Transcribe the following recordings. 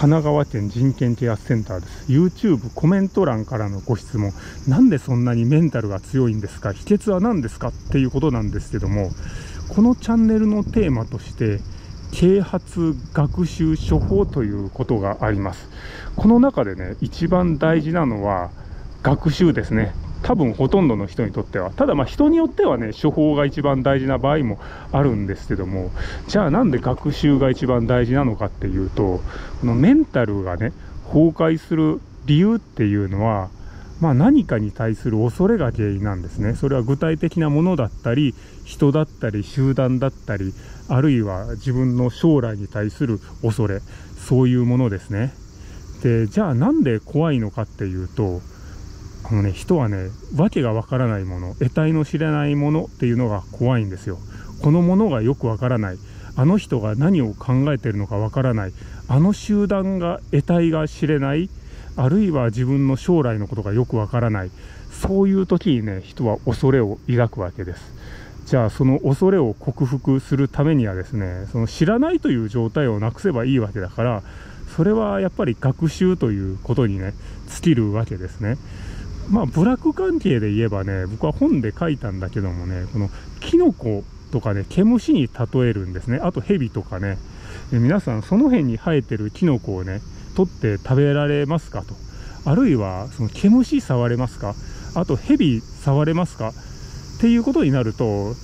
神奈川県人権ケアセンターです。YouTube コメント欄からのご質問。なんでそんなにメンタルが強いんですか？秘訣は何ですか？っていうことなんですけどもこのチャンネルのテーマとして啓発学習処方ということがあります。この中でね一番大事なのは学習ですね。多分ほとんどの人にとってはただまあ人によってはね処方が一番大事な場合もあるんですけどもじゃあなんで学習が一番大事なのかっていうとこのメンタルがね崩壊する理由っていうのはまあ、何かに対する恐れが原因なんですね。それは具体的なものだったり、人だったり、集団だったり、あるいは自分の将来に対する恐れ、そういうものですね。で、じゃあなんで怖いのかっていうと、このね、人はね、わけがわからないもの、得体の知れないものっていうのが怖いんですよ。このものがよくわからない。あの人が何を考えてるのかわからない。あの集団が得体が知れない。あるいは自分の将来のことがよくわからない。そういう時にね、人は恐れを抱くわけです。じゃあその恐れを克服するためにはですね、その知らないという状態をなくせばいいわけだから、それはやっぱり学習ということにね、尽きるわけですね。まあ、部落関係で言えばね、僕は本で書いたんだけどもね、このキノコとかね、毛虫に例えるんですね。あとヘビとかね。皆さん、その辺に生えてるキノコをね、取って食べられますかと。あるいは、その毛虫触れますかあとヘビ触れますかっていうことになると、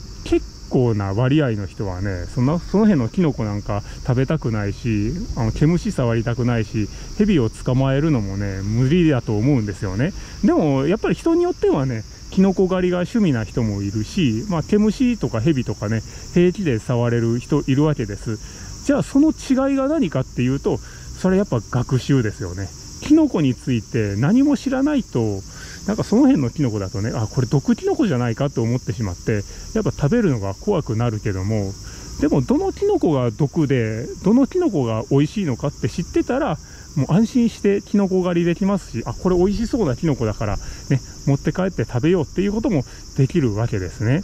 構な割合の人はね、そのその辺のキノコなんか食べたくないし、あの毛虫触りたくないし、蛇を捕まえるのもね、無理だと思うんですよね。でも、やっぱり人によってはね、キノコ狩りが趣味な人もいるし、まあ、毛虫とか蛇とかね、平気で触れる人いるわけです。じゃあ、その違いが何かっていうと、それやっぱ学習ですよね。キノコについて何も知らないと、なんかその辺のキノコだとね、あ、これ毒キノコじゃないかと思ってしまって、やっぱ食べるのが怖くなるけども、でもどのキノコが毒で、どのキノコが美味しいのかって知ってたら、もう安心してキノコ狩りできますし、あ、これ美味しそうなキノコだから、ね、持って帰って食べようっていうこともできるわけですね。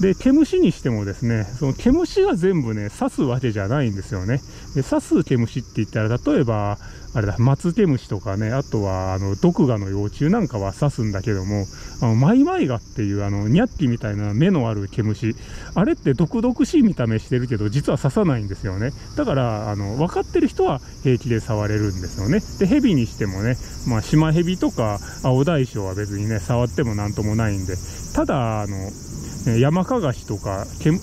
で、毛虫にしてもですね、その毛虫が全部ね、刺すわけじゃないんですよね。で、刺す毛虫って言ったら、例えば、あれだ、マツケムシとかね、あとは、あの、毒ガの幼虫なんかは刺すんだけども、あの、マイマイガっていう、あの、ニャッキみたいな目のある毛虫、あれって毒々しい見た目してるけど、実は刺さないんですよね。だから、あの、分かってる人は平気で触れるんですよね。で、ヘビにしてもね、まあ、シマヘビとか、青大将は別にね、触ってもなんともないんで、ただ、あの、ヤマカガシとかけ、あの、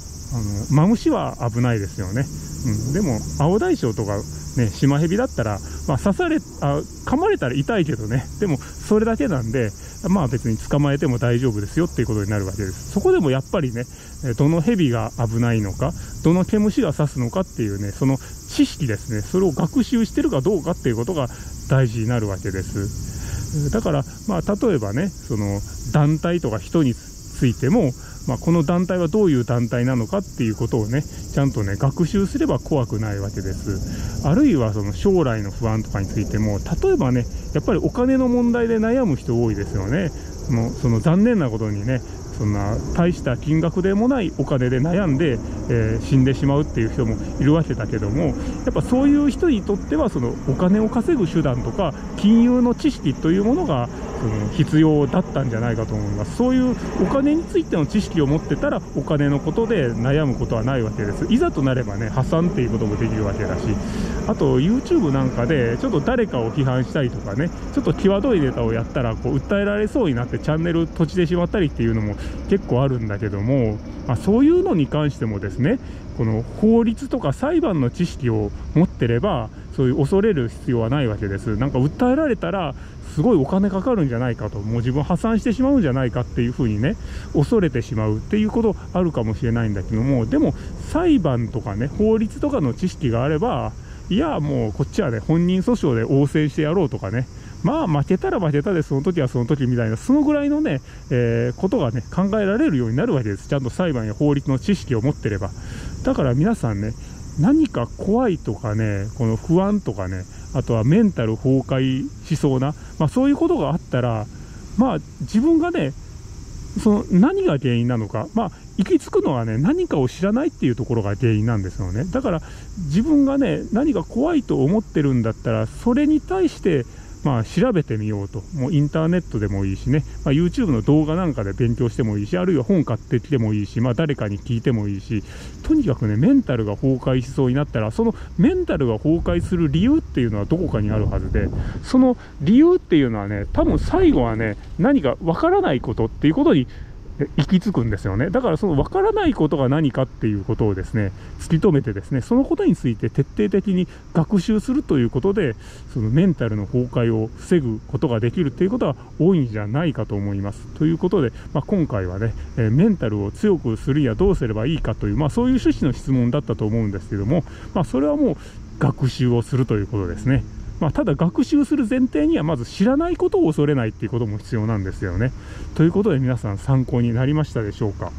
マムシは危ないですよね。うん、でも、青大将とか、ね、シマヘビだったら、まあ、刺され、あ、噛まれたら痛いけどね、でも、それだけなんで、まあ別に捕まえても大丈夫ですよっていうことになるわけです。そこでもやっぱりね、どの蛇が危ないのか、どの毛虫が刺すのかっていうね、その知識ですね、それを学習してるかどうかっていうことが大事になるわけです。だから、まあ例えばね、その団体とか人についても、まあ、この団体はどういう団体なのかっていうことをね、ちゃんとね、学習すれば怖くないわけです。あるいはその将来の不安とかについても、例えばね、やっぱりお金の問題で悩む人多いですよね。もうその残念なことにね、そんな大した金額でもないお金で悩んで、えー、死んでしまうっていう人もいるわけだけどもやっぱそういう人にとってはそのお金を稼ぐ手段とか金融の知識というものがその必要だったんじゃないかと思います。そういうお金についての知識を持ってたらお金のことで悩むことはないわけです。いざとなればね破産っていうこともできるわけだし。あと YouTube なんかでちょっと誰かを批判したりとかねちょっと際どいネタをやったらこう訴えられそうになってチャンネル閉じてしまったりっていうのも結構あるんだけども、まあ、そういうのに関してもですねこの法律とか裁判の知識を持ってればそういう恐れる必要はないわけですなんか訴えられたらすごいお金かかるんじゃないかともう自分破産してしまうんじゃないかっていうふうにね恐れてしまうっていうことあるかもしれないんだけどもでも裁判とかね法律とかの知識があればいやもうこっちはね本人訴訟で応戦してやろうとかねまあ負けたら負けたでその時はその時みたいな、そのぐらいのね、えー、ことがね、考えられるようになるわけです。ちゃんと裁判や法律の知識を持ってれば。だから皆さんね、何か怖いとかね、この不安とかね、あとはメンタル崩壊しそうな、まあそういうことがあったら、まあ自分がね、その何が原因なのか、まあ、行き着くのはね、何かを知らないっていうところが原因なんですよね。だから、自分がね、何か怖いと思ってるんだったら、それに対して、まあ、調べてみようと、もうインターネットでもいいしね、まあ、YouTube の動画なんかで勉強してもいいし、あるいは本買ってきてもいいし、まあ、誰かに聞いてもいいし、とにかくね、メンタルが崩壊しそうになったら、そのメンタルが崩壊する理由っていうのはどこかにあるはずで、その理由っていうのはね、多分最後はね、何かわからないことっていうことに行き着くんですよね。だからその分からないことが何かっていうことをですね、突き止めてですね、そのことについて徹底的に学習するということで、そのメンタルの崩壊を防ぐことができるっていうことは多いんじゃないかと思います。ということで、まあ、今回はね、えメンタルを強くするにはどうすればいいかという、まあ、そういう趣旨の質問だったと思うんですけども、まあ、それはもう学習をするということですね。まあ、ただ学習する前提にはまず知らないことを恐れないっていうことも必要なんですよね。ということで皆さん参考になりましたでしょうか？